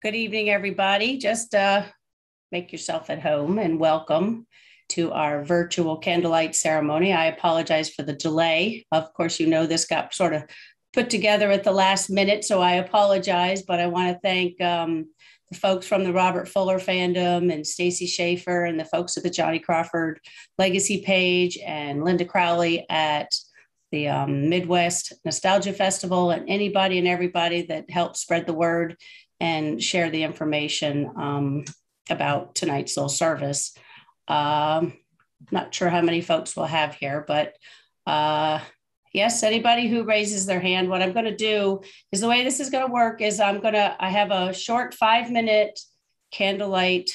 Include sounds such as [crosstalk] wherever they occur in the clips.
Good evening, everybody. Just uh, make yourself at home and welcome to our virtual candlelight ceremony. I apologize for the delay. Of course, you know this got sort of put together at the last minute, so I apologize. But I want to thank um, the folks from the Robert Fuller fandom and Stacy Schaefer and the folks at the Johnny Crawford Legacy page and Linda Crowley at the um, Midwest Nostalgia Festival and anybody and everybody that helped spread the word and share the information um, about tonight's little service. Um, not sure how many folks we'll have here, but uh, yes, anybody who raises their hand, what I'm going to do is the way this is going to work is I'm going to, I have a short five minute candlelight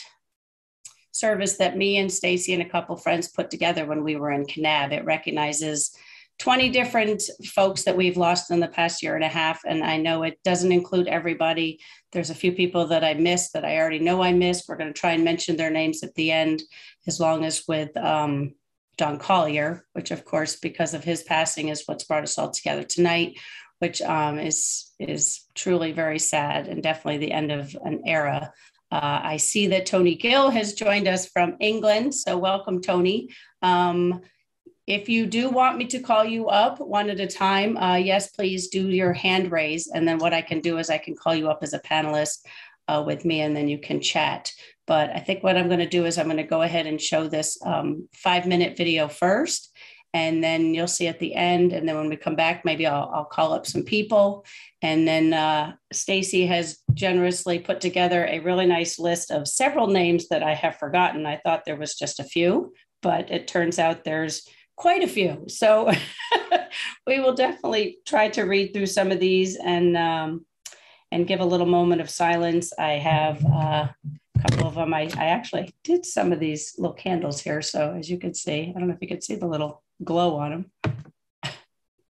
service that me and Stacy and a couple friends put together when we were in Kanab. It recognizes 20 different folks that we've lost in the past year and a half. And I know it doesn't include everybody. There's a few people that I missed that I already know I missed. We're going to try and mention their names at the end, as long as with um, Don Collier, which, of course, because of his passing, is what's brought us all together tonight, which um, is, is truly very sad and definitely the end of an era. Uh, I see that Tony Gill has joined us from England. So, welcome, Tony. Um, if you do want me to call you up one at a time, uh, yes, please do your hand raise. And then what I can do is I can call you up as a panelist uh, with me and then you can chat. But I think what I'm going to do is I'm going to go ahead and show this um, five minute video first. And then you'll see at the end. And then when we come back, maybe I'll, I'll call up some people. And then uh, Stacy has generously put together a really nice list of several names that I have forgotten. I thought there was just a few, but it turns out there's quite a few. So [laughs] we will definitely try to read through some of these and um, and give a little moment of silence. I have uh, a couple of them. I, I actually did some of these little candles here. So as you can see, I don't know if you can see the little glow on them.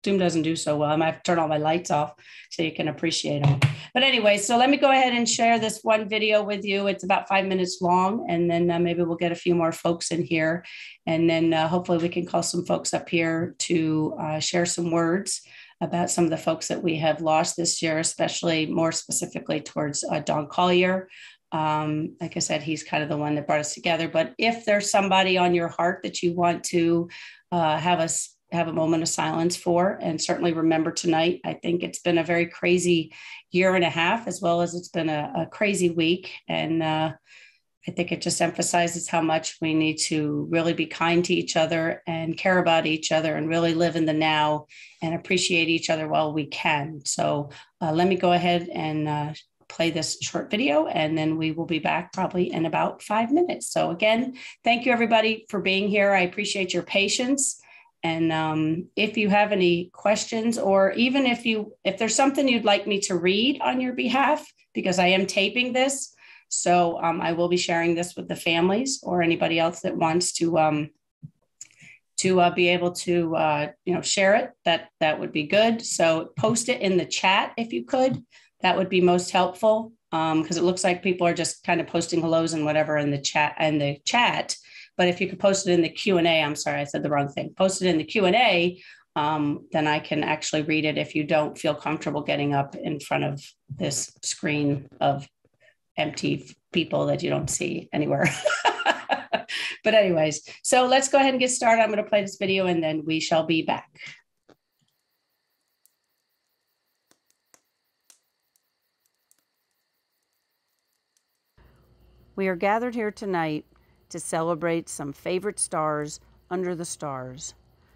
Zoom doesn't do so well. I might have to turn all my lights off so you can appreciate them. But anyway, so let me go ahead and share this one video with you. It's about five minutes long, and then uh, maybe we'll get a few more folks in here. And then uh, hopefully we can call some folks up here to uh, share some words about some of the folks that we have lost this year, especially more specifically towards uh, Don Collier. Um, like I said, he's kind of the one that brought us together. But if there's somebody on your heart that you want to uh, have us have a moment of silence for and certainly remember tonight. I think it's been a very crazy year and a half, as well as it's been a, a crazy week. And uh, I think it just emphasizes how much we need to really be kind to each other and care about each other and really live in the now and appreciate each other while we can. So uh, let me go ahead and uh, play this short video and then we will be back probably in about five minutes. So again, thank you everybody for being here. I appreciate your patience. And um, if you have any questions, or even if you if there's something you'd like me to read on your behalf, because I am taping this, so um, I will be sharing this with the families or anybody else that wants to um, to uh, be able to uh, you know share it. That that would be good. So post it in the chat if you could. That would be most helpful because um, it looks like people are just kind of posting hellos and whatever in the chat and the chat but if you could post it in the Q and A, I'm sorry, I said the wrong thing. Post it in the Q and A, um, then I can actually read it. If you don't feel comfortable getting up in front of this screen of empty people that you don't see anywhere. [laughs] but anyways, so let's go ahead and get started. I'm going to play this video and then we shall be back. We are gathered here tonight to celebrate some favorite stars under the stars,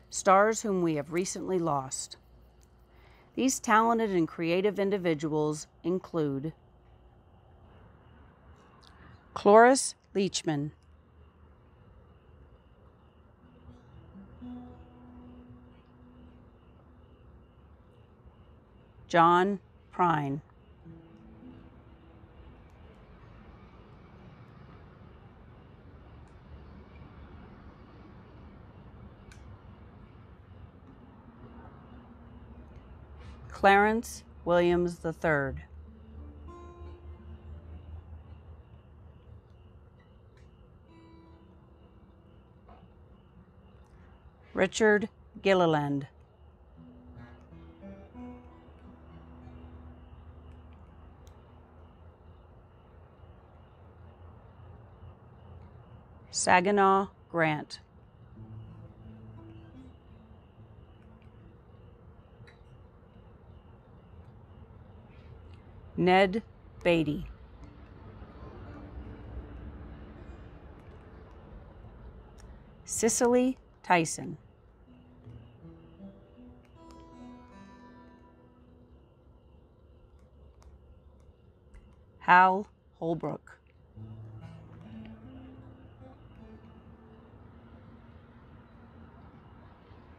stars whom we have recently lost. These talented and creative individuals include Cloris Leachman, John Prine, Clarence Williams III. Richard Gilliland. Saginaw Grant. Ned Beatty. Cicely Tyson. Hal Holbrook.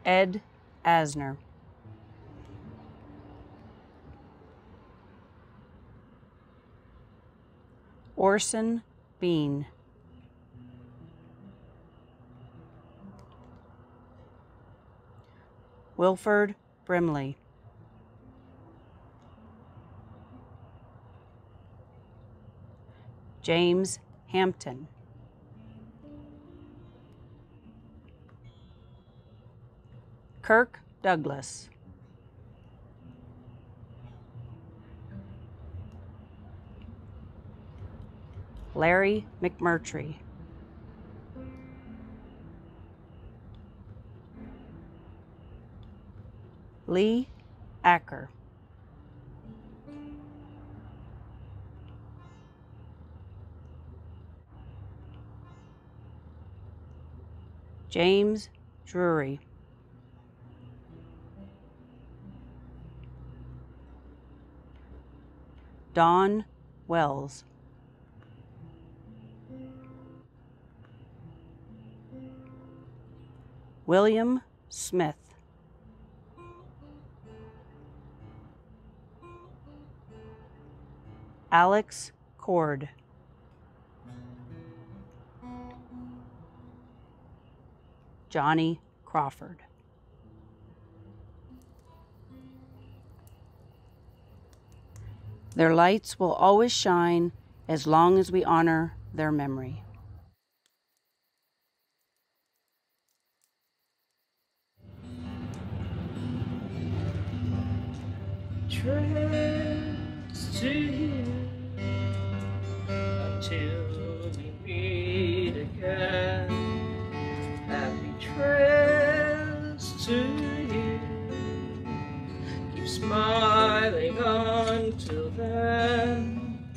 Ed Asner. Orson Bean. Wilford Brimley. James Hampton. Kirk Douglas. Larry McMurtry. Lee Aaker. James Drury. Dawn Wells. William Smith. Alex Cord. Johnny Crawford. Their lights will always shine as long as we honor their memory. Trust to you until we meet again. Happy trails to you. Keep smiling until then.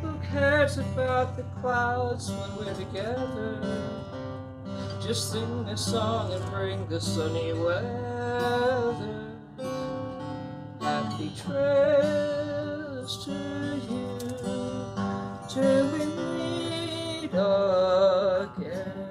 Who cares about the clouds when we're together? Just sing this song and bring the sunny weather. To you we meet again.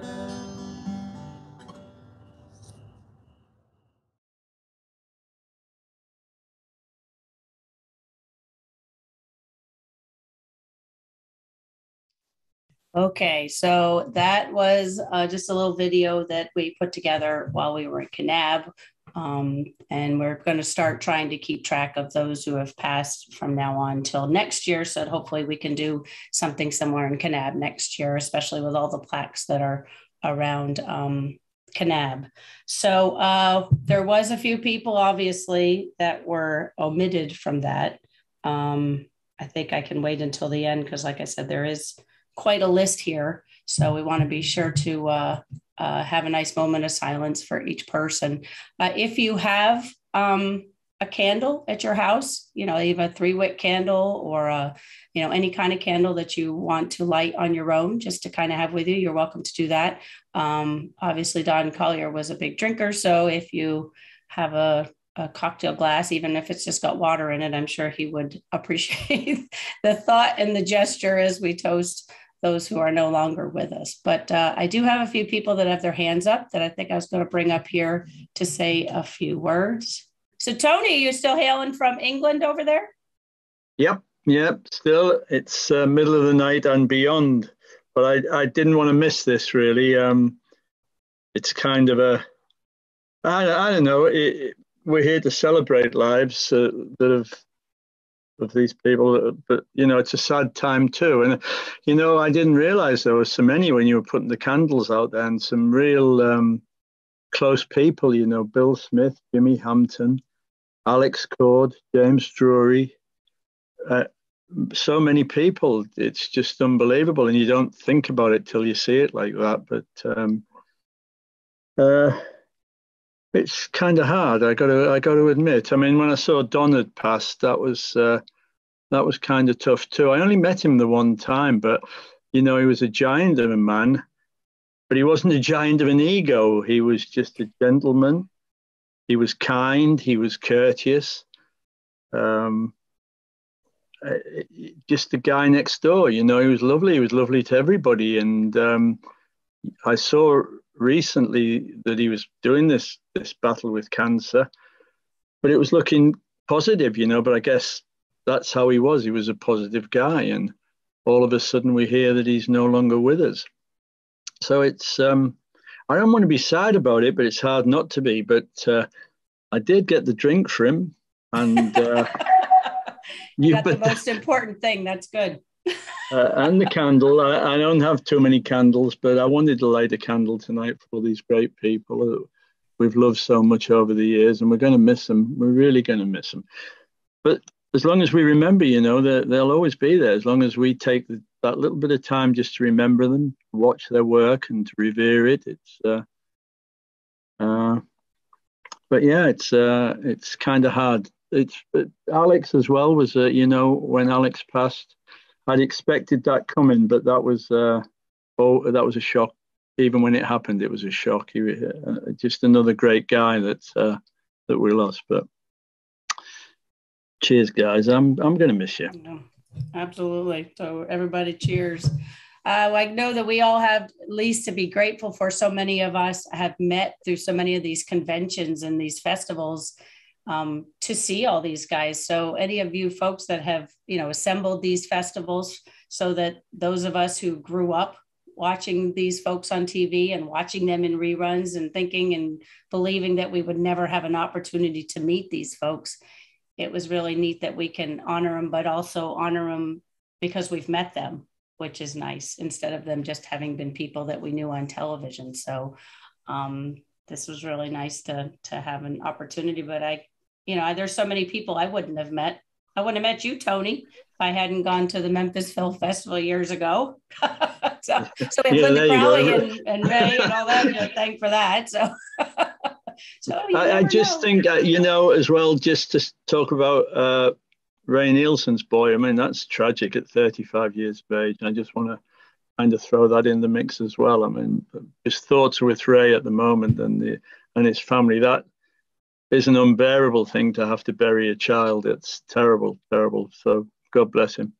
Okay, so that was uh, just a little video that we put together while we were in Kanab. Um, and we're going to start trying to keep track of those who have passed from now on till next year. So that hopefully we can do something similar in Kanab next year, especially with all the plaques that are around um, Kanab. So uh, there was a few people, obviously, that were omitted from that. Um, I think I can wait until the end because, like I said, there is quite a list here. So we want to be sure to uh, uh, have a nice moment of silence for each person. Uh, if you have um, a candle at your house, you know, even a three wick candle or a, you know, any kind of candle that you want to light on your own, just to kind of have with you, you're welcome to do that. Um, obviously, Don Collier was a big drinker, so if you have a a cocktail glass, even if it's just got water in it, I'm sure he would [laughs] appreciate the thought and the gesture as we toast those who are no longer with us. But uh, I do have a few people that have their hands up that I think I was going to bring up here to say a few words. So, Tony, you still hailing from England over there? Yep, yep. Still, it's uh, middle of the night and beyond. But I, I didn't want to miss this really. Um, it's kind of a, I, I don't know. It, we're here to celebrate lives uh, that have of these people but you know it's a sad time too and you know i didn't realize there were so many when you were putting the candles out there and some real um, close people you know bill smith jimmy hampton alex cord james drury uh, so many people. It's just unbelievable, and you don't think about it till you see it like that. But um, uh, it's kind of hard. I got to I got to admit. I mean, when I saw Don had passed, that was uh, that was kind of tough too. I only met him the one time, but you know, he was a giant of a man, but he wasn't a giant of an ego. He was just a gentleman. He was kind. He was courteous. Um, uh, just the guy next door, you know, he was lovely. He was lovely to everybody, and um, I saw recently that he was doing this this battle with cancer, but it was looking positive, you know. But I guess that's how he was. He was a positive guy, and all of a sudden we hear that he's no longer with us. So it's um, I don't want to be sad about it, but it's hard not to be. But uh, I did get the drink for him, and uh, [laughs] you got the most important thing. That's good uh, and the candle. I, I, don't have too many candles, but I wanted to light a candle tonight for all these great people that we've loved so much over the years, and we're going to miss them. We're really going to miss them. But as long as we remember, you know, they'll always be there. As long as we take that little bit of time just to remember them, watch their work, and to revere it. It's. Uh, uh, but yeah, it's uh, it's kind of hard. It's Alex as well was, uh, you know, when Alex passed, I'd expected that coming, but that was uh, oh, that was a shock. Even when it happened, it was a shock. He uh, just another great guy that uh, that we lost. But cheers, guys. I'm I'm to miss you. No, absolutely. So everybody, cheers. Uh, I know that we all have at least to be grateful for. So many of us have met through so many of these conventions and these festivals um, to see all these guys. So any of you folks that have, you know, assembled these festivals so that those of us who grew up watching these folks on TV and watching them in reruns and thinking and believing that we would never have an opportunity to meet these folks, it was really neat that we can honor them, but also honor them because we've met them, which is nice instead of them just having been people that we knew on television. So um, this was really nice to to have an opportunity. But I you know, there's so many people I wouldn't have met. I wouldn't have met you, Tony, if I hadn't gone to the Memphis Film Festival years ago. [laughs] so, so we have yeah, Linda Crowley and, and Ray and all that thank for that. So, [laughs] so I, I, just know. think, uh, you know, as well, just to talk about uh, Ray Nielsen's boy, I mean, that's tragic at 35 years of age. I just want to kind of throw that in the mix as well. I mean, his thoughts are with Ray at the moment and the and his family. That is an unbearable thing to have to bury a child. It's terrible, terrible. So God bless him.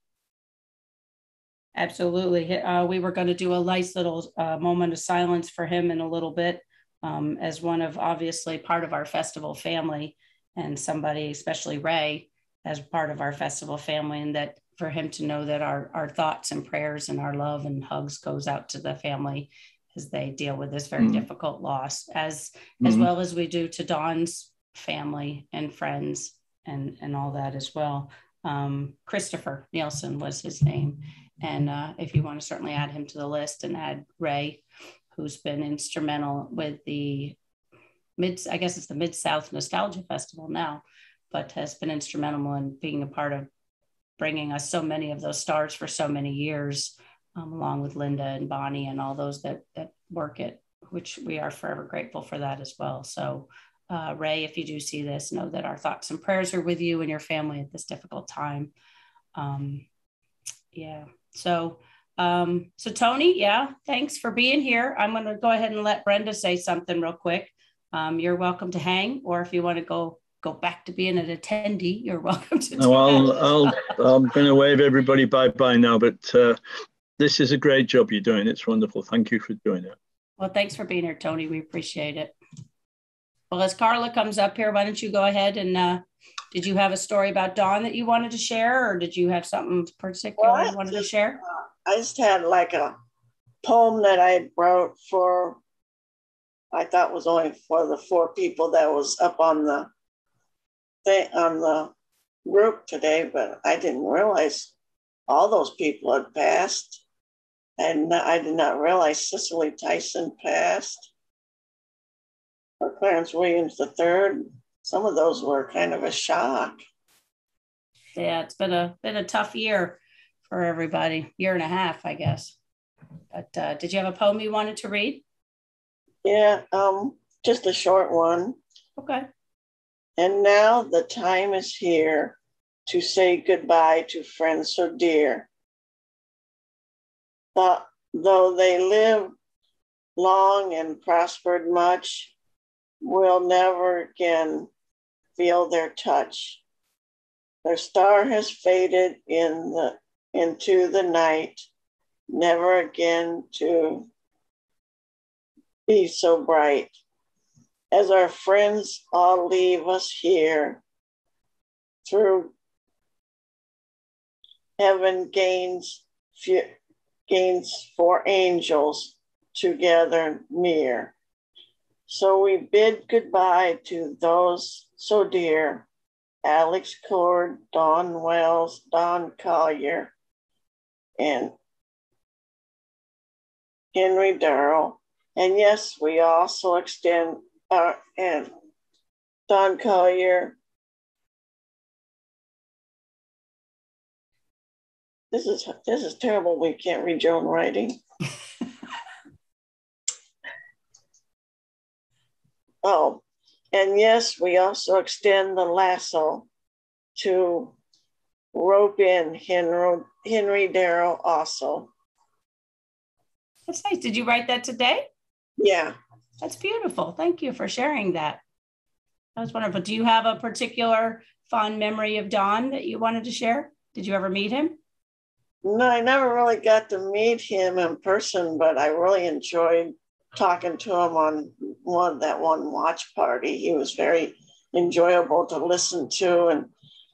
Absolutely. Uh, we were going to do a nice little uh, moment of silence for him in a little bit um, as one of obviously part of our festival family and somebody, especially Ray, as part of our festival family, and that for him to know that our, our thoughts and prayers and our love and hugs goes out to the family as they deal with this very mm-hmm. difficult loss, as mm-hmm. as well as we do to Don's family and friends and and all that as well. Um, Christopher Nielsen was his name, and uh, if you want to certainly add him to the list and add Ray, who's been instrumental with the mid, I guess it's the Mid South Nostalgia Festival now, but has been instrumental in being a part of bringing us so many of those stars for so many years, um, along with Linda and Bonnie and all those that that work it, which we are forever grateful for that as well. So uh, Ray, if you do see this, know that our thoughts and prayers are with you and your family at this difficult time. Um, yeah. So, um, so Tony, yeah, thanks for being here. I'm going to go ahead and let Brenda say something real quick. Um, you're welcome to hang, or if you want to go go back to being an attendee, you're welcome to. No, I'll, I'll, [laughs] I'm going to wave everybody bye bye now, but uh, this is a great job you're doing. It's wonderful. Thank you for doing it. Well, thanks for being here, Tony. We appreciate it. Well, as Carla comes up here, why don't you go ahead and uh, did you have a story about Don that you wanted to share, or did you have something particular well, you wanted just, to share? I just had like a poem that I wrote for. I thought was only for the four people that was up on the thing on the group today, but I didn't realize all those people had passed, and I did not realize Cicely Tyson passed or Clarence Williams III, some of those were kind of a shock. Yeah, it's been a been a tough year for everybody, year and a half, I guess. But uh, did you have a poem you wanted to read? Yeah, um, just a short one. Okay. And now the time is here to say goodbye to friends so dear. But though they live long and prospered much, we'll never again feel their touch. Their star has faded in the into the night, never again to be so bright. As our friends all leave us here, through heaven gains gains for angels together near. So we bid goodbye to those so dear Alex Cord, Dawn Wells, Don Collier, and Henry Darrow. And yes, we also extend our and Don Collier. This is this is terrible. We can't read your own writing. [laughs] oh, and yes, we also extend the lasso to rope in Henry, Henry Darrow also. That's nice. Did you write that today? Yeah. That's beautiful. Thank you for sharing that. That was wonderful. Do you have a particular fond memory of Don that you wanted to share? Did you ever meet him? No, I never really got to meet him in person, but I really enjoyed talking to him on one that one watch party. He was very enjoyable to listen to, and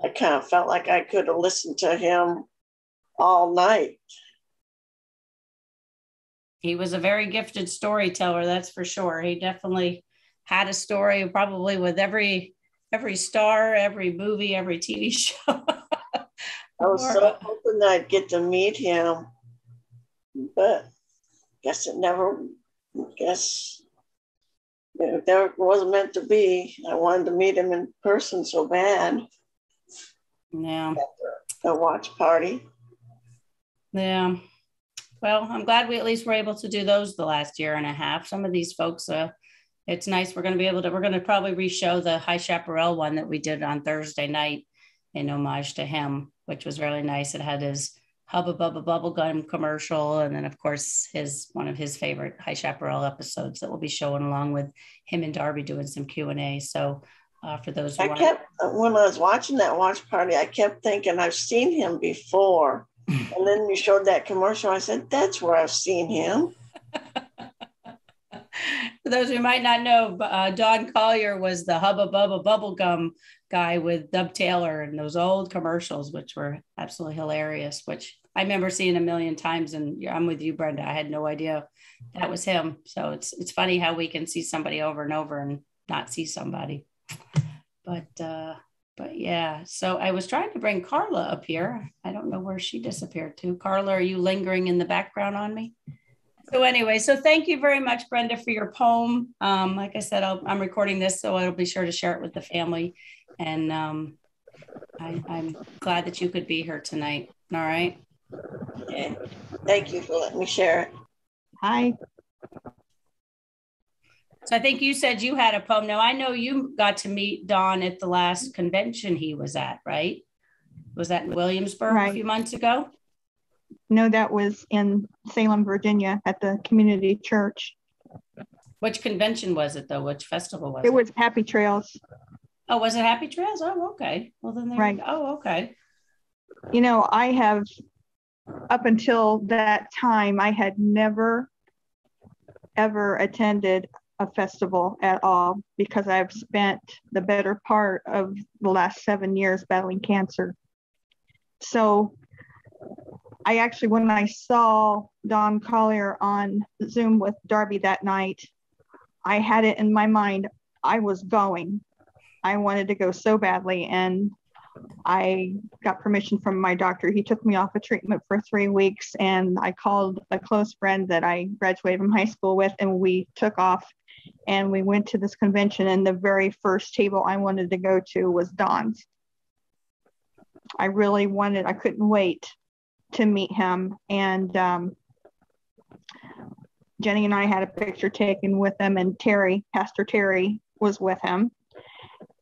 I kind of felt like I could have listened to him all night. He was a very gifted storyteller, that's for sure. He definitely had a story, probably with every every star, every movie, every TV [laughs] show. I was so hoping that I'd get to meet him, but guess it never guess that wasn't meant to be. I wanted to meet him in person so bad. Yeah. A watch party. Yeah. Well, I'm glad we at least were able to do those the last year and a half. Some of these folks, uh, it's nice. We're going to be able to, we're going to probably re-show the High Chaparral one that we did on Thursday night in homage to him, which was really nice. It had his Hubba Bubba Bubblegum commercial, and then of course his one of his favorite High Chaparral episodes that we'll be showing along with him and Darby doing some Q and A. So uh, for those who I kept when I was watching that watch party, I kept thinking I've seen him before, [laughs] and then you showed that commercial. I said that's where I've seen him. [laughs] for those who might not know, uh, Don Collier was the Hubba Bubba Bubblegum guy with Dub Taylor and those old commercials, which were absolutely hilarious, which I remember seeing a million times. And I'm with you, Brenda. I had no idea that was him. So it's it's funny how we can see somebody over and over and not see somebody. But uh, but yeah. So I was trying to bring Carla up here. I don't know where she disappeared to. Carla, are you lingering in the background on me? So anyway, so thank you very much, Brenda, for your poem. Um, like I said, i am recording this, so I'll be sure to share it with the family. And um, I, I'm glad that you could be here tonight. All right. Yeah. Thank you for letting me share it. Hi. So I think you said you had a poem. Now I know you got to meet Don at the last convention he was at, right? Was that in Williamsburg right. a few months ago? No, that was in Salem, Virginia at the community church. Which convention was it though? Which festival was it? It was Happy Trails. Oh, was it Happy Trails? Oh, okay. Well, then there right. Oh, okay. You know, I have up until that time, I had never ever attended a festival at all because I've spent the better part of the last seven years battling cancer. So I actually, when I saw Don Collier on Zoom with Darby that night, I had it in my mind I was going. I wanted to go so badly. And I got permission from my doctor. He took me off of treatment for three weeks. And I called a close friend that I graduated from high school with, and we took off and we went to this convention. And the very first table I wanted to go to was Don's. I really wanted, I couldn't wait to meet him. And um, Jenny and I had a picture taken with him, and Terry, Pastor Terry, was with him.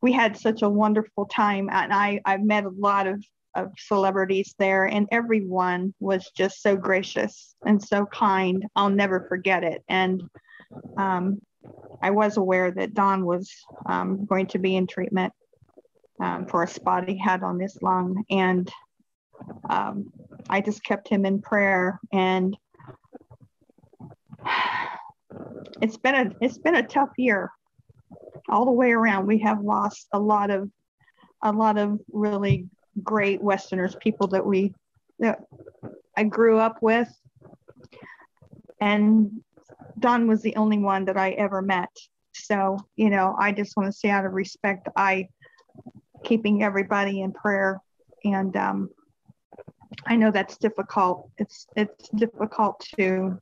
We had such a wonderful time, and I I've met a lot of of celebrities there, and everyone was just so gracious and so kind. I'll never forget it. And um, I was aware that Don was um, going to be in treatment um, for a spot he had on his lung, and um, I just kept him in prayer. And [sighs] it's been a it's been a tough year all the way around. We have lost a lot of a lot of really great Westerners, people that we that I grew up with, and Don was the only one that I ever met. So you know, I just want to say out of respect, I keeping everybody in prayer, and um, I know that's difficult. It's it's difficult to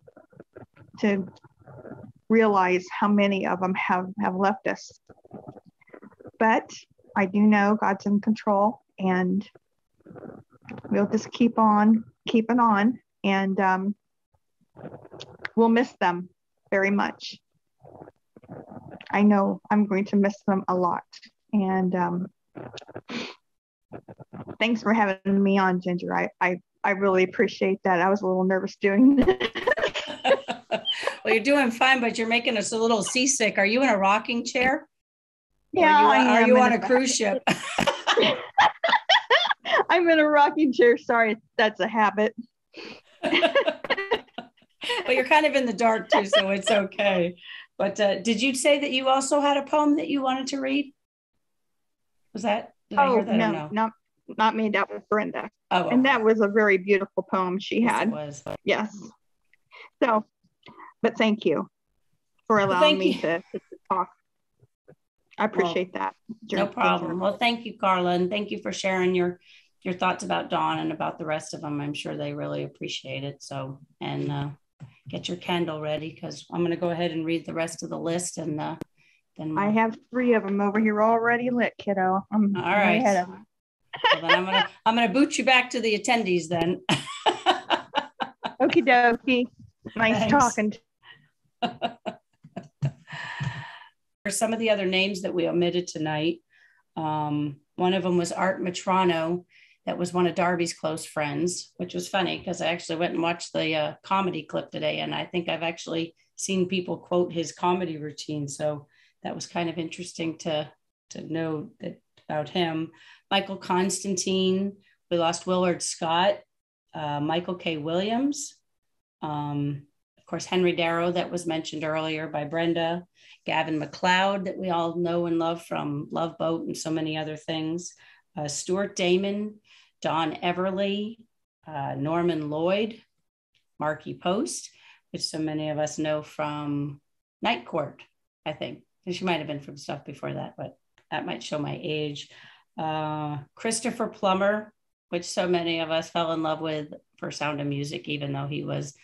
to realize how many of them have have left us. But I do know God's in control, and we'll just keep on keeping on, and um, we'll miss them very much. I know I'm going to miss them a lot, and um, thanks for having me on, Ginger. I, I I really appreciate that. I was a little nervous doing this. [laughs] well, you're doing fine, but you're making us a little seasick. Are you in a rocking chair? Yeah, Are you, are you on a, a cruise ship? [laughs] I'm in a rocking chair. Sorry, that's a habit. [laughs] well, you're kind of in the dark too, so it's okay. But uh, did you say that you also had a poem that you wanted to read? Was that? Oh that no, no, not not me. That was Brenda. Oh, and that was a very beautiful poem she yes, had. was. Yes. So, but thank you for allowing me to, to, talk. I appreciate well, that. No problem. Well, thank you, Carla, and thank you for sharing your your thoughts about Don and about the rest of them. I'm sure they really appreciate it. So, and uh, get your candle ready because I'm going to go ahead and read the rest of the list and uh, then we'll... I have three of them over here already lit, kiddo. I'm all right. Ahead of them. well, then I'm gonna I'm gonna boot you back to the attendees then. [laughs] Okie dokie. Nice Thanks. talking. [laughs] For some of the other names that we omitted tonight. Um, one of them was Art Metrano, that was one of Darby's close friends, which was funny because I actually went and watched the uh, comedy clip today, and I think I've actually seen people quote his comedy routine. So that was kind of interesting to to know that about him. Michael Constantine, we lost Willard Scott, uh, Michael K. Williams, um, of course, Henry Darrow, that was mentioned earlier by Brenda, Gavin MacLeod that we all know and love from Love Boat and so many other things, uh, Stuart Damon, Don Everly, uh, Norman Lloyd, Markie Post, which so many of us know from Night Court, I think. And she might have been from stuff before that, but that might show my age. Uh, Christopher Plummer, which so many of us fell in love with for Sound of Music, even though he was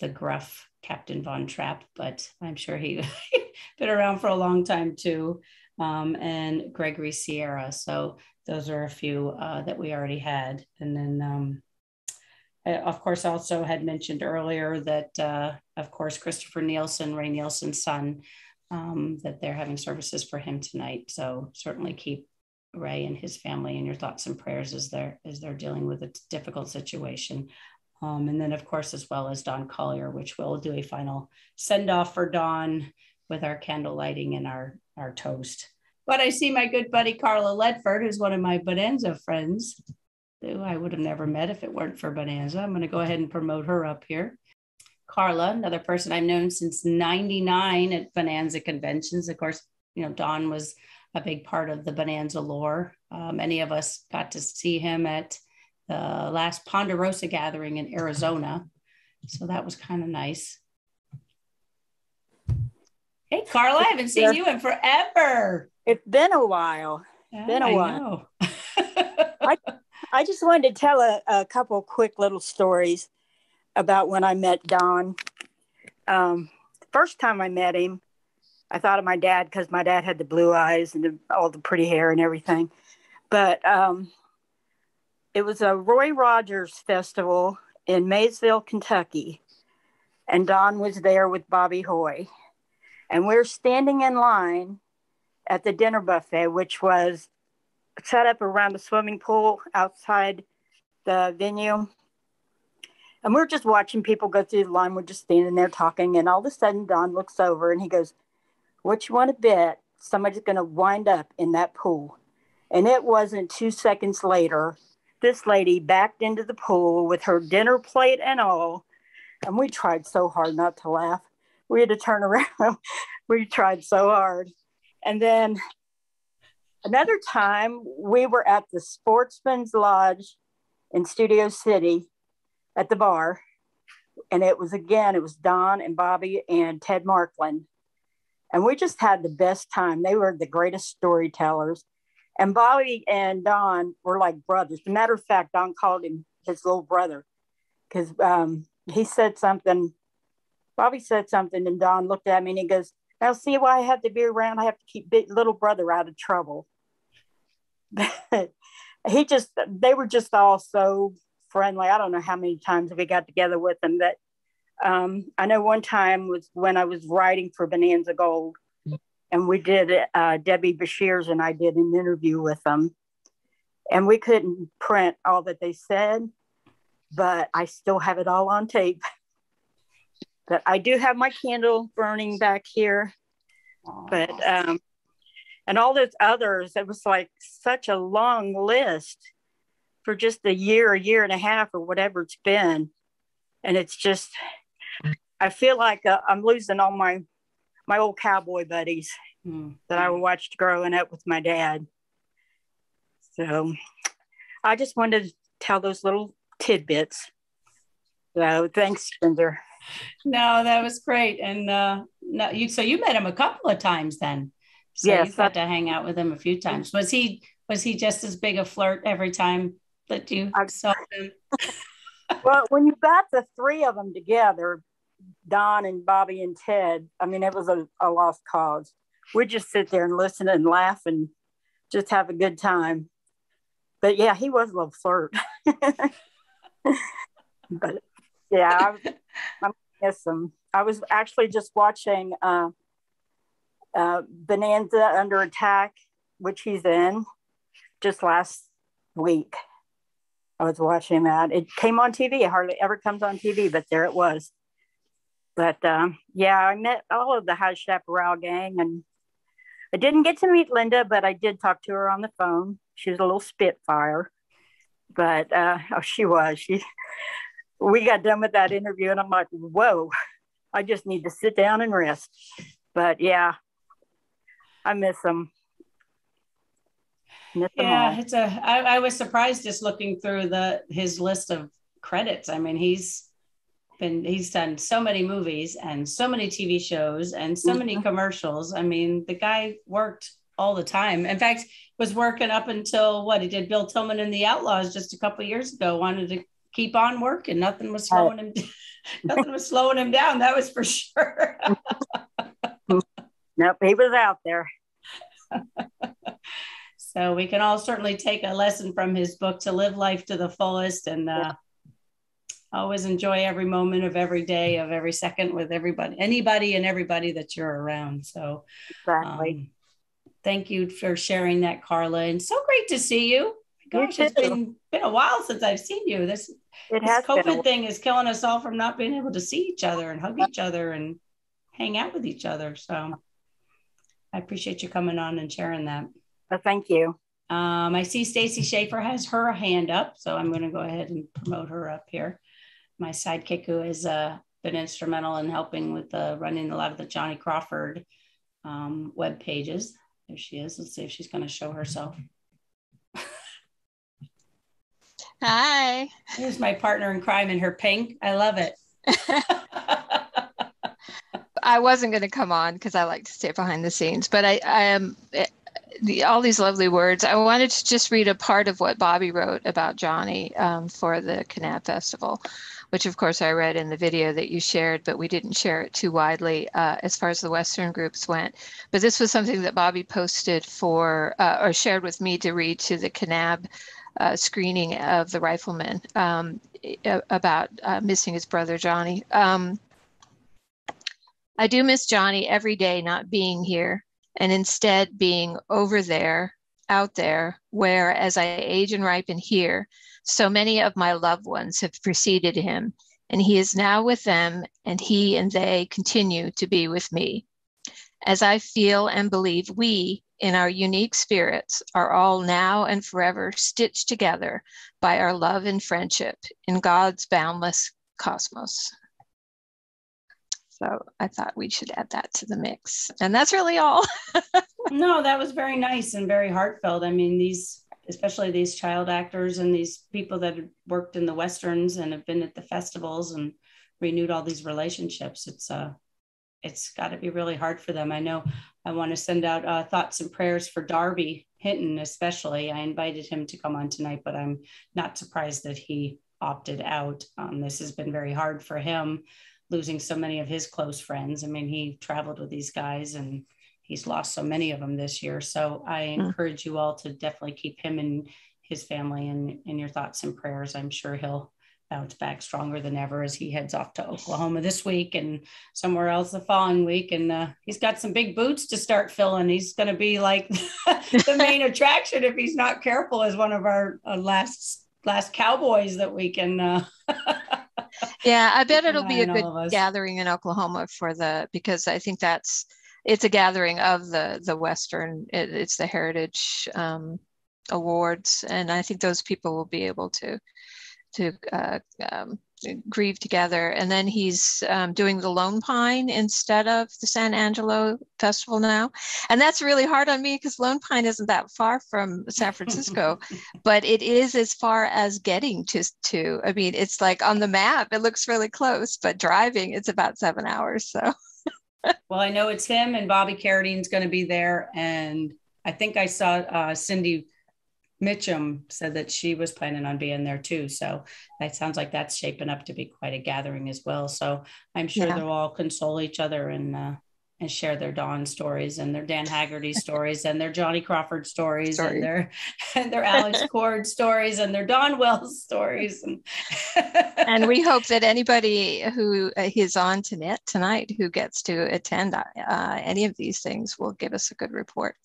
the gruff Captain Von Trapp, but I'm sure he [laughs] been around for a long time too. Um, and Gregory Sierra. So those are a few uh, that we already had. And then, um, I, of course, also had mentioned earlier that, uh, of course, Christopher Nielsen, Ray Nielsen's son, um, that they're having services for him tonight. So certainly keep Ray and his family in your thoughts and prayers as they're as they're dealing with a difficult situation. Um, and then, of course, as well as Don Collier, which we'll do a final send off for Don with our candle lighting and our, our toast. But I see my good buddy Carla Ledford, who's one of my Bonanza friends, who I would have never met if it weren't for Bonanza. I'm going to go ahead and promote her up here. Carla, another person I've known since 99 at Bonanza conventions. Of course, you know, Don was a big part of the Bonanza lore. Uh, many of us got to see him at the last Ponderosa gathering in Arizona. So that was kind of nice. Hey, Carla, I haven't seen you in forever. It's been a while. Yeah, been a I while. I, [laughs] I just wanted to tell a, a couple quick little stories about when I met Don. Um, first time I met him, I thought of my dad because my dad had the blue eyes and the, all the pretty hair and everything. But um, it was a Roy Rogers festival in Maysville, Kentucky. And Don was there with Bobby Hoy. And we're standing in line at the dinner buffet, which was set up around the swimming pool outside the venue. And we're just watching people go through the line. We're just standing there talking. And all of a sudden, Don looks over and he goes, What you want to bet somebody's going to wind up in that pool? And it wasn't two seconds later, this lady backed into the pool with her dinner plate and all. And we tried so hard not to laugh. We had to turn around. [laughs] we tried so hard. And then another time, we were at the Sportsman's Lodge in Studio City at the bar. And it was again, it was Don and Bobby and Ted Markland. And we just had the best time. They were the greatest storytellers. And Bobby and Don were like brothers. As a matter of fact, Don called him his little brother because um, he said something. Bobby said something, and Don looked at me and he goes, Now, see why I have to be around? I have to keep big little brother out of trouble. But [laughs] he just, they were just all so friendly. I don't know how many times we got together with them. That um, I know one time was when I was writing for Bonanza Gold, and we did uh, Debbie Bashir's and I did an interview with them, and we couldn't print all that they said, but I still have it all on tape. [laughs] but I do have my candle burning back here, but um, and all those others, it was like such a long list for just a year, a year and a half, or whatever it's been, and it's just I feel like uh, I'm losing all my my old cowboy buddies mm. that I watched growing up with my dad. So I just wanted to tell those little tidbits. So thanks, Spencer. [laughs] No, that was great. And uh, no, you so you met him a couple of times then. So yes, you got to hang out with him a few times. Was he was he just as big a flirt every time that you I, saw him? [laughs] well, when you got the three of them together, Don and Bobby and Ted, I mean, it was a, a lost cause. We'd just sit there and listen and laugh and just have a good time. But yeah, he was a little flirt. [laughs] but yeah, I, [laughs] I miss him. I was actually just watching uh, uh, Bonanza Under Attack, which he's in, just last week. I was watching that. It came on TV. It hardly ever comes on TV, but there it was. But um, yeah, I met all of the High Chaparral gang, and I didn't get to meet Linda, but I did talk to her on the phone. She was a little spitfire, but uh, oh, she was. She. We got done with that interview, and I'm like, whoa, I just need to sit down and rest. But yeah, I miss them. Miss yeah, it's a. I, I was surprised just looking through the his list of credits. I mean, he's been he's done so many movies and so many TV shows and so mm-hmm. many commercials. I mean, the guy worked all the time. In fact, was working up until what he did Bill Tilghman and the Outlaws just a couple years ago. Wanted to keep on working. Nothing was slowing him. [laughs] nothing was slowing him down. That was for sure. [laughs] nope, he was out there. [laughs] so we can all certainly take a lesson from his book to live life to the fullest and uh, always enjoy every moment of every day of every second with everybody anybody and everybody that you're around so exactly um, thank you for sharing that carla and so great to see you gosh it's been been a while since i've seen you this, it this covid thing is killing us all from not being able to see each other and hug each other and hang out with each other so i appreciate you coming on and sharing that well, thank you um, I see Stacy Schaefer has her hand up, so I'm going to go ahead and promote her up here my sidekick who has uh, been instrumental in helping with uh, running a lot of the Johnny Crawford um, web pages. There she is. Let's see if she's going to show herself. Hi. Here's my partner in crime in her pink. I love it. [laughs] [laughs] I wasn't going to come on because I like to stay behind the scenes, but I, I am eh, the, all these lovely words. I wanted to just read a part of what Bobby wrote about Johnny um, for the Kanab Festival which of course I read in the video that you shared, but we didn't share it too widely uh, as far as the Western groups went. But this was something that Bobby posted for uh, or shared with me to read to the Kanab uh, screening of the rifleman um, about uh, missing his brother Johnny. Um, I do miss Johnny every day not being here and instead being over there, out there, where as I age and ripen here, so many of my loved ones have preceded him, and he is now with them, and he and they continue to be with me. As I feel and believe we, in our unique spirits, are all now and forever stitched together by our love and friendship in God's boundless cosmos. So I thought we should add that to the mix. And that's really all. [laughs] no, that was very nice and very heartfelt. I mean, these, especially these child actors and these people that worked in the Westerns and have been at the festivals and renewed all these relationships. It's, uh, it's got to be really hard for them. I know I want to send out uh, thoughts and prayers for Darby Hinton, especially. I invited him to come on tonight, but I'm not surprised that he opted out. Um, this has been very hard for him losing so many of his close friends. I mean, he traveled with these guys and he's lost so many of them this year. So I mm. encourage you all to definitely keep him and his family in, in your thoughts and prayers. I'm sure he'll bounce back stronger than ever as he heads off to Oklahoma this week and somewhere else the following week. And uh, he's got some big boots to start filling. He's going to be like [laughs] the main [laughs] attraction if he's not careful as one of our uh, last last cowboys that we can uh, [laughs] yeah, I bet it'll be a good gathering in Oklahoma for the because I think that's it's a gathering of the the Western. It, it's the Heritage um, Awards, and I think those people will be able to to uh, um, grieve together. And then he's um, doing the Lone Pine instead of the San Angelo Festival now. And that's really hard on me because Lone Pine isn't that far from San Francisco, [laughs] but it is as far as getting to, to, I mean, it's like on the map, it looks really close, but driving, it's about seven hours. So. [laughs] well, I know it's him and Bobby Carradine's going to be there. And I think I saw uh, Cindy Mitchum said that she was planning on being there too. So that sounds like that's shaping up to be quite a gathering as well. So I'm sure yeah. they'll all console each other and uh, and share their Don stories and their Dan Haggerty [laughs] stories and their Johnny Crawford stories Sorry. and their [laughs] and their Alex [laughs] Cord stories and their Dawn Wells stories. And, and we hope that anybody who uh, on tonight tonight who gets to attend uh, any of these things will give us a good report.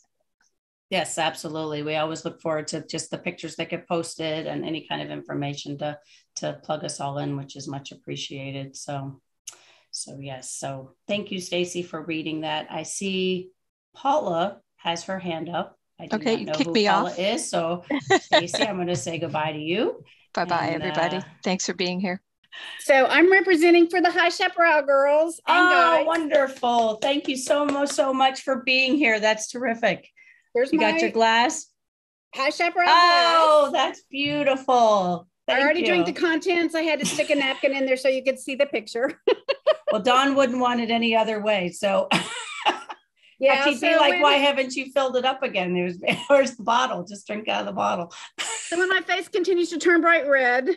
Yes, absolutely. We always look forward to just the pictures that get posted and any kind of information to to plug us all in, which is much appreciated. So, so yes. So thank you, Stacy, for reading that. I see Paula has her hand up. I do okay, not know who Paula off. is. So, [laughs] Stacy, I'm going to say goodbye to you. Bye bye, everybody. Uh, Thanks for being here. So I'm representing for the High Chaparral girls. oh, guys. wonderful! Thank you so much, so much for being here. That's terrific. There's you my got your glass. High chaparral. Oh, glass. that's beautiful. Thank I already you. drank the contents. I had to stick a napkin in there so you could see the picture. [laughs] well, Don wouldn't want it any other way. So [laughs] yeah, she'd so be like, when, "Why haven't you filled it up again? There's [laughs] where's the bottle? Just drink out of the bottle." so when my face continues to turn bright red,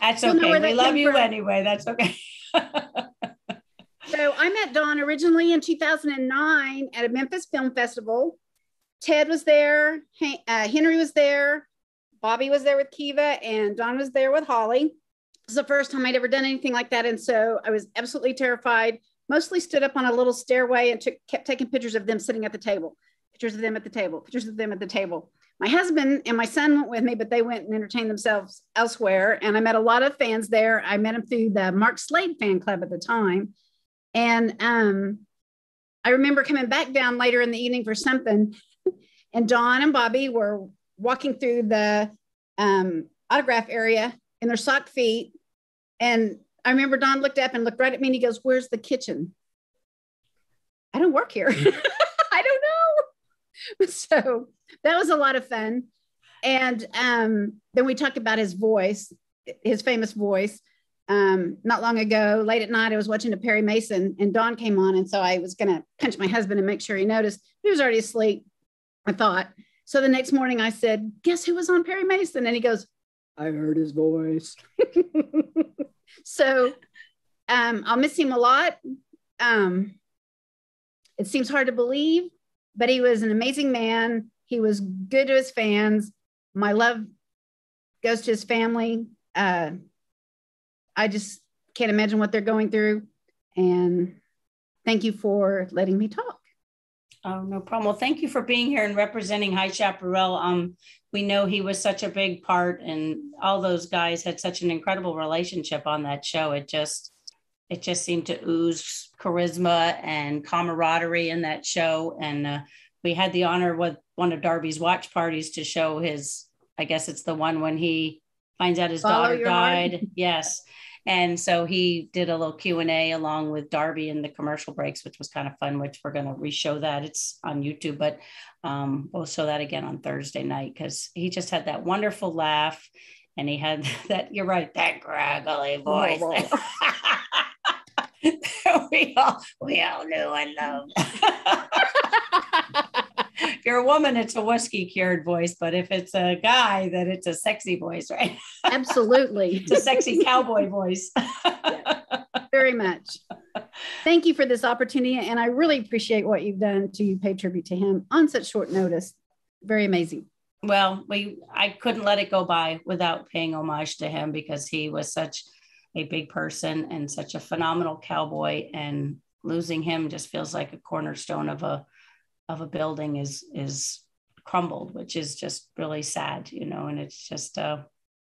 that's okay. We love you from. anyway. That's okay. so I met Don originally in 2009 at a Memphis Film Festival. Ted was there, uh, Henry was there, Bobby was there with Kiva, and Don was there with Holly. It was the first time I'd ever done anything like that. And so I was absolutely terrified. Mostly stood up on a little stairway and took, kept taking pictures of them sitting at the table, pictures of them at the table, pictures of them at the table. My husband and my son went with me, but they went and entertained themselves elsewhere. And I met a lot of fans there. I met them through the Mark Slade fan club at the time. And um, I remember coming back down later in the evening for something and Don and Bobby were walking through the um, autograph area in their sock feet. And I remember Don looked up and looked right at me and he goes, Where's the kitchen? I don't work here. [laughs] [laughs] I don't know. [laughs] So that was a lot of fun. And um, then we talked about his voice, his famous voice. Um, not long ago, late at night, I was watching a Perry Mason and Don came on. And so I was going to punch my husband and make sure he noticed. He was already asleep. I thought. So the next morning I said, Guess who was on Perry Mason? And he goes, I heard his voice. [laughs] so um, I'll miss him a lot. Um, it seems hard to believe, but he was an amazing man. He was good to his fans. my love goes to his family. Uh, I just can't imagine what they're going through. And thank you for letting me talk. Oh, no problem. Well, thank you for being here and representing High Chaparral. Um, we know he was such a big part, and all those guys had such an incredible relationship on that show. It just, it just seemed to ooze charisma and camaraderie in that show. And uh, we had the honor with one of Darby's watch parties to show his. I guess it's the one when he finds out his Follow daughter heart. died. Yes, and so he did a little q&a along with darby in the commercial breaks which was kind of fun which we're going to re-show that. It's on youtube but um, we'll show that again on thursday night because he just had that wonderful laugh and he had [laughs] that you're right that graggly voice. [laughs] we all we all knew and loved [laughs] if [laughs] you're a woman it's a whiskey cured voice but if it's a guy then it's a sexy voice right Absolutely. [laughs] it's a sexy cowboy voice [laughs] Very much. Thank you for this opportunity. And I really appreciate what you've done to pay tribute to him on such short notice. Very amazing. well we i couldn't let it go by without paying homage to him because he was such a big person and such a phenomenal cowboy and losing him just feels like a cornerstone of a of a building is is crumbled which is just really sad you know and it's just uh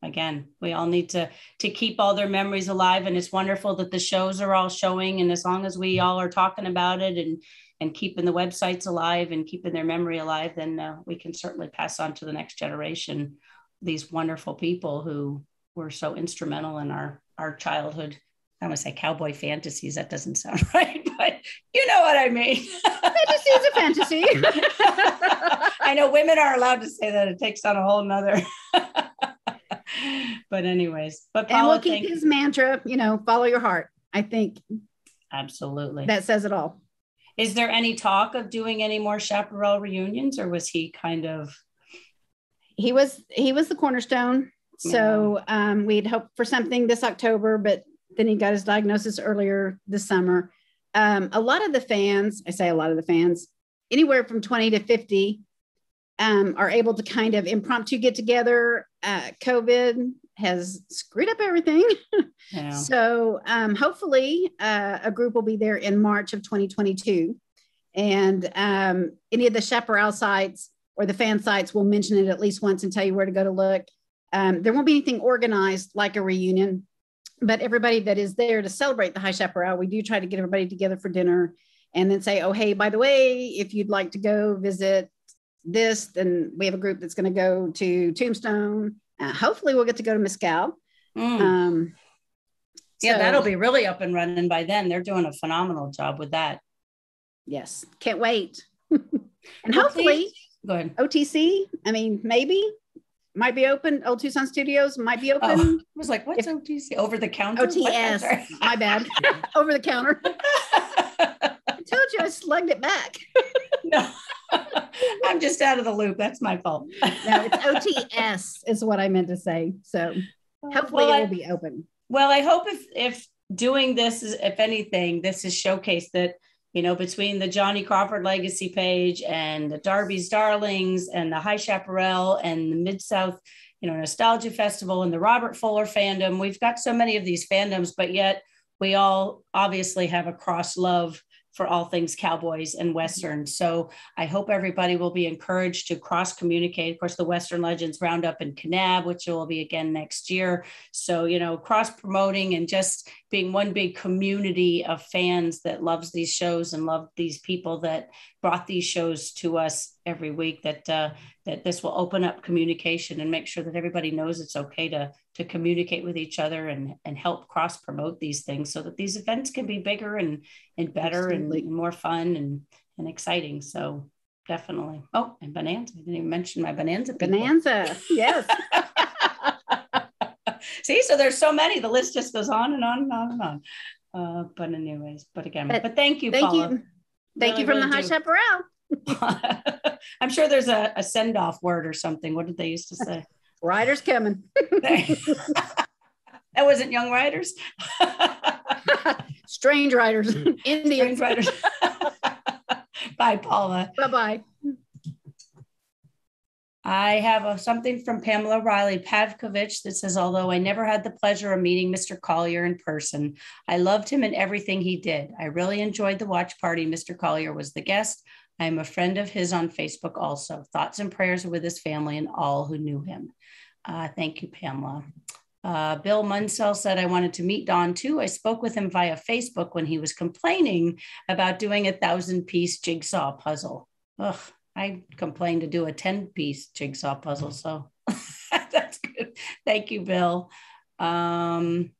again we all need to to keep all their memories alive. And it's wonderful that the shows are all showing. And as long as we all are talking about it and and keeping the websites alive and keeping their memory alive then uh, we can certainly pass on to the next generation these wonderful people who were so instrumental in our our childhood i want to say cowboy fantasies that doesn't sound [laughs] right but you know what i mean Fantasy is a fantasy. [laughs] I know women are allowed to say that. It takes on a whole nother. [laughs] but anyways, but and we'll keep thank his mantra, you know, follow your heart. I think absolutely. that says it all. Is there any talk of doing any more chaparral reunions, or was he kind of? He was he was the cornerstone. So um, we'd hope for something this October, but then he got his diagnosis earlier this summer. Um, a lot of the fans, I say a lot of the fans, anywhere from 20 to 50, um, are able to kind of impromptu get together. Uh, COVID has screwed up everything. [laughs] Yeah. So um, hopefully, uh, a group will be there in March of 2022. And um, any of the chaparral sites or the fan sites will mention it at least once and tell you where to go to look. Um, there won't be anything organized like a reunion, but everybody that is there to celebrate the High Chaparral, we do try to get everybody together for dinner and then say, oh, hey, by the way, if you'd like to go visit this, then we have a group that's going to go to Tombstone. Uh, hopefully, we'll get to go to Mescal. Mm. Um, yeah, so- that'll be really up and running by then. They're doing a phenomenal job with that. Yes, can't wait. [laughs] and Well, hopefully, please- Go ahead. OTC, I mean, maybe might be open. Old Tucson Studios might be open. Oh, I was like, what's OTC? Over the counter? OTS, my bad. [laughs] Over the counter. [laughs] I told you I slugged it back. no, [laughs] I'm just out of the loop. That's my fault. No, it's OTS is what I meant to say. So uh, hopefully Well, it will be open. Well, I hope if if doing this is if anything, this is showcased that you know between the Johnny Crawford Legacy page and the Darby's Darlings and the High Chaparral and the Mid South, you know, Nostalgia Festival and the Robert Fuller fandom, we've got so many of these fandoms, but yet we all obviously have a cross love for all things cowboys and western. So I hope everybody will be encouraged to cross communicate. Of course, the Western Legends Roundup in Kanab, which will be again next year. So, you know, cross promoting and just being one big community of fans that loves these shows and love these people that brought these shows to us every week that uh, that this will open up communication and make sure that everybody knows it's okay to to communicate with each other and and help cross promote these things so that these events can be bigger and and better and, and more fun and and exciting so definitely oh and bonanza i didn't even mention my bonanza people. Bonanza. Yes. [laughs] See, so there's so many. The list just goes on and on and on and on. Uh, but anyways, but again, but, But thank you, Thank Paula. you. Thank you Really, from the really High do. Chaparral. [laughs] I'm sure there's a, a send off word or something. What did they used to say? [laughs] Riders coming. [laughs] that wasn't Young Riders. Strange riders. Indians. Strange Riders. Bye, Paula. Bye bye. I have a, something from Pamela Riley Pavkovich that says, although I never had the pleasure of meeting Mr. Collier in person, I loved him and everything he did. I really enjoyed the watch party. Mr. Collier was the guest. I am a friend of his on Facebook also. Thoughts and prayers with his family and all who knew him. Uh, thank you, Pamela. Uh, Bill Munsell said, I wanted to meet Don too. I spoke with him via Facebook when he was complaining about doing a thousand piece jigsaw puzzle. Ugh, I complained to do a 10 piece jigsaw puzzle. So [laughs] that's good. Thank you, Bill. Um,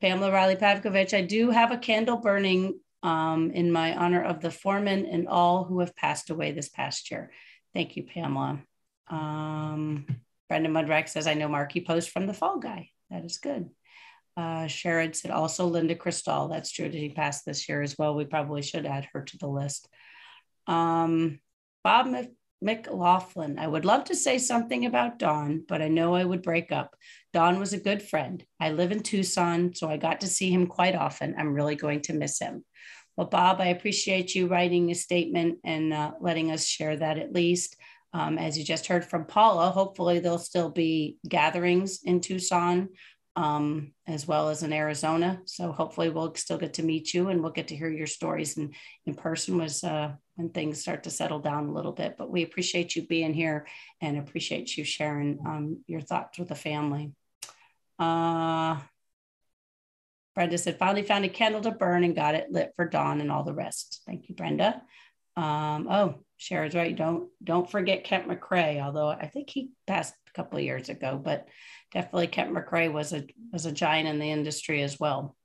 Pamela Riley Pavkovich, I do have a candle burning um, in my honor of the foreman and all who have passed away this past year. Thank you, Pamela. Um, Brenda Mudrack says, I know Markie Post from the Fall Guy. That is good. Uh, Sherrod said also Linda Cristal. That's true. She passed this year as well. We probably should add her to the list. Um, Bob McLaughlin. I would love to say something about Don, but I know I would break up. Don was a good friend. I live in Tucson, so I got to see him quite often. I'm really going to miss him. Well, Bob, I appreciate you writing a statement and uh, letting us share that at least. Um, as you just heard from Paula, hopefully there'll still be gatherings in Tucson um, as well as in Arizona. So hopefully we'll still get to meet you and we'll get to hear your stories in, in person was uh, when things start to settle down a little bit. But we appreciate you being here and appreciate you sharing um, your thoughts with the family. Uh, Brenda said, finally found a candle to burn and got it lit for Don and all the rest. Thank you, Brenda. Um, oh, Sharon's right. Don't don't forget Kent McCray, although I think he passed a couple of years ago, but definitely Kent McCray was a was a giant in the industry as well.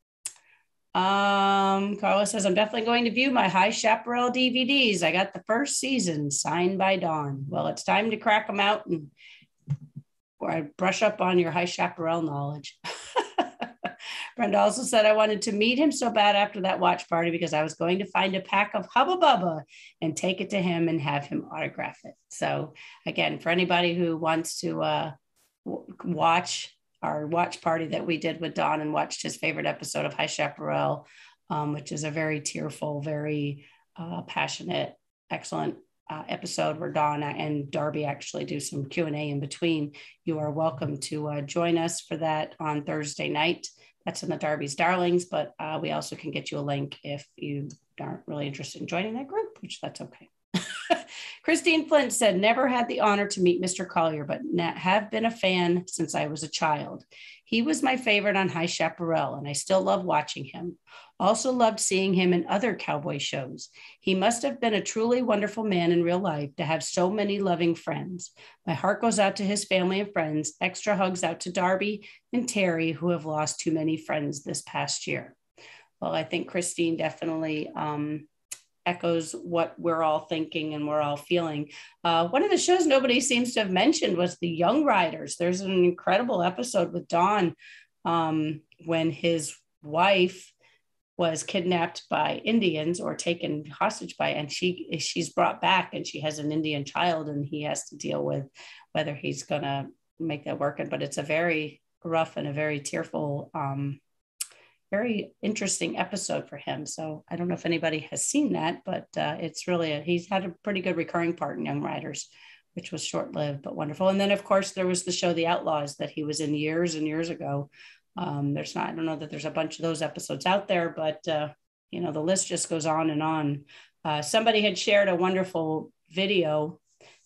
Um, Carla says, I'm definitely going to view my High Chaparral DVDs. I got the first season signed by Don. Well, it's time to crack them out and or I brush up on your High Chaparral knowledge. [laughs] Brenda also said I wanted to meet him so bad after that watch party because I was going to find a pack of Hubba Bubba and take it to him and have him autograph it. So again, for anybody who wants to uh, watch our watch party that we did with Don and watched his favorite episode of High Chaparral, um, which is a very tearful, very uh, passionate, excellent uh, episode where Don and Darby actually do some Q and A in between. You are welcome to uh, join us for that on Thursday night. That's in the Darby's Darlings, but uh, we also can get you a link if you aren't really interested in joining that group, which that's okay. [laughs] Christine Flint said, never had the honor to meet Mr. Collier, but have been a fan since I was a child. He was my favorite on High Chaparral, and I still love watching him. Also loved seeing him in other cowboy shows. He must have been a truly wonderful man in real life to have so many loving friends. My heart goes out to his family and friends. Extra hugs out to Darby and Terry, who have lost too many friends this past year. Well, I think Christine definitely um, echoes what we're all thinking and we're all feeling. Uh, one of the shows nobody seems to have mentioned was the Young Riders. There's an incredible episode with Don um, when his wife was kidnapped by Indians or taken hostage by, and she she's brought back and she has an Indian child, and he has to deal with whether he's gonna make that work. And but it's a very rough and a very tearful um, very interesting episode for him. So I don't know if anybody has seen that, but uh, it's really a, he's had a pretty good recurring part in Young Riders, which was short lived but wonderful. And then of course there was the show The Outlaws that he was in years and years ago. Um, there's not I don't know that there's a bunch of those episodes out there, but uh, you know the list just goes on and on. Uh, somebody had shared a wonderful video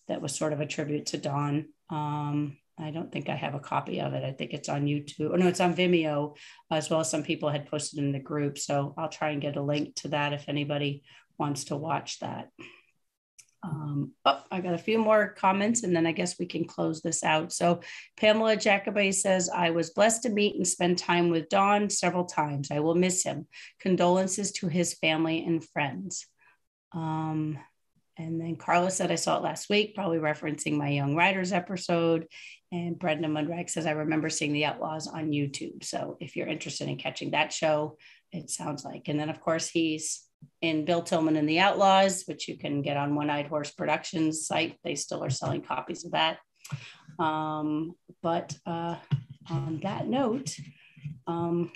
that was sort of a tribute to Don. Um, I don't think I have a copy of it. I think it's on YouTube. Oh, no, it's on Vimeo, as well as some people had posted in the group. So I'll try and get a link to that if anybody wants to watch that. Um, oh, I got a few more comments and then I guess we can close this out. So Pamela Jacoby says, I was blessed to meet and spend time with Don several times. I will miss him. Condolences to his family and friends. Um, and then Carla said, I saw it last week, probably referencing my Young Riders episode. And Brenda Mundrag says, I remember seeing the Outlaws on YouTube. So if you're interested in catching that show, it sounds like. And then, of course, he's in Bill Tilghman and the Outlaws, which you can get on One Eyed Horse Productions site. They still are selling copies of that. Um, but uh, on that note, um,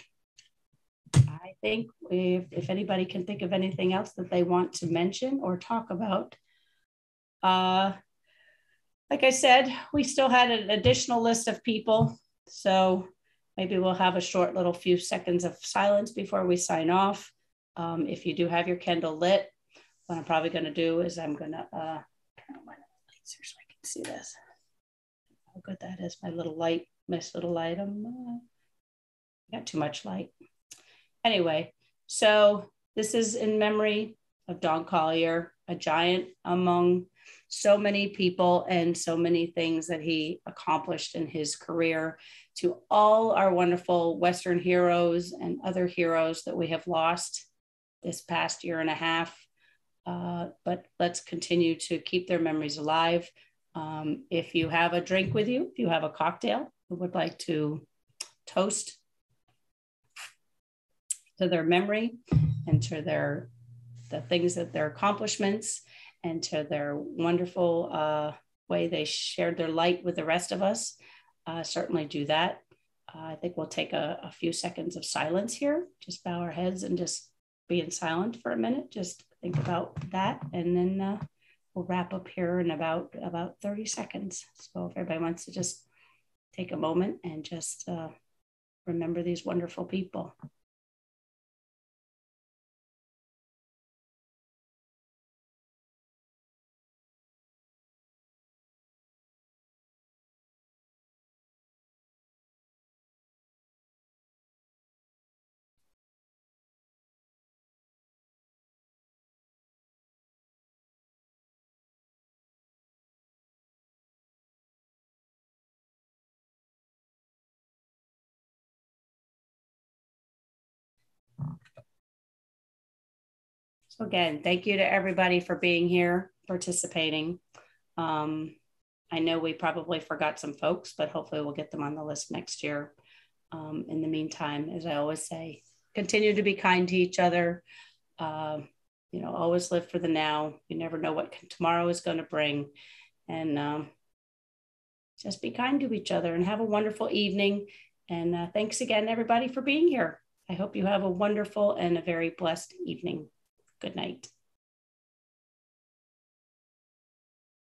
I think if, if anybody can think of anything else that they want to mention or talk about, uh, like I said, we still had an additional list of people. So maybe we'll have a short little few seconds of silence before we sign off. Um, if you do have your candle lit, what I'm probably going to do is I'm going to uh, turn on my lights here so I can see this. How good that is, my little light, my little light. I'm, uh, got too much light. Anyway, so this is in memory of Don Collier, a giant among so many people and so many things that he accomplished in his career. To all our wonderful Western heroes and other heroes that we have lost this past year and a half. Uh, but let's continue to keep their memories alive. Um, if you have a drink with you, if you have a cocktail, would like to toast to their memory and to their the things that their accomplishments and to their wonderful uh, way they shared their light with the rest of us. Uh, certainly do that. Uh, I think we'll take a, a, few seconds of silence here. Just bow our heads and just be in silent for a minute. Just think about that, and then uh, we'll wrap up here in about about 30 seconds. So if everybody wants to just take a moment and just uh, remember these wonderful people. Again, thank you to everybody for being here, participating. Um, I know we probably forgot some folks, but hopefully we'll get them on the list next year. Um, in the meantime, as I always say, continue to be kind to each other. Uh, you know, always live for the now. You never know what tomorrow is going to bring. And um, just be kind to each other and have a wonderful evening. And uh, thanks again, everybody, for being here. I hope you have a wonderful and a very blessed evening. Good night.